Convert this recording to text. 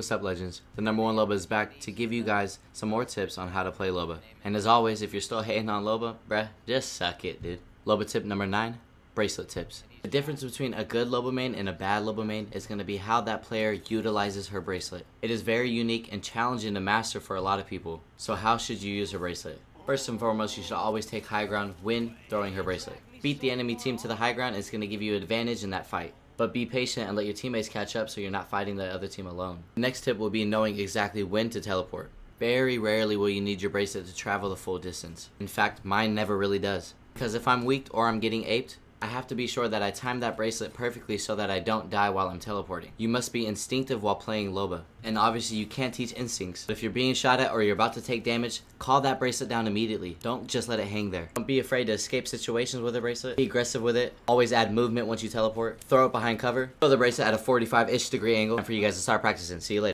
What's up legends? The number one Loba is back to give you guys some more tips on how to play Loba. And as always, if you're still hating on Loba, bruh, just suck it, dude. Loba tip number 9, bracelet tips. The difference between a good Loba main and a bad Loba main is going to be how that player utilizes her bracelet. It is very unique and challenging to master for a lot of people. So how should you use her bracelet? First and foremost, you should always take high ground when throwing her bracelet. Beat the enemy team to the high ground is going to give you an advantage in that fight. But be patient and let your teammates catch up so you're not fighting the other team alone. The next tip will be knowing exactly when to teleport. Very rarely will you need your bracelet to travel the full distance. In fact, mine never really does. Because if I'm weak or I'm getting aped, I have to be sure that I time that bracelet perfectly so that I don't die while I'm teleporting. You must be instinctive while playing Loba. And obviously you can't teach instincts. But if you're being shot at or you're about to take damage, call that bracelet down immediately. Don't just let it hang there. Don't be afraid to escape situations with a bracelet. Be aggressive with it. Always add movement once you teleport. Throw it behind cover. Throw the bracelet at a 45-ish degree angle. And for you guys to start practicing. See you later.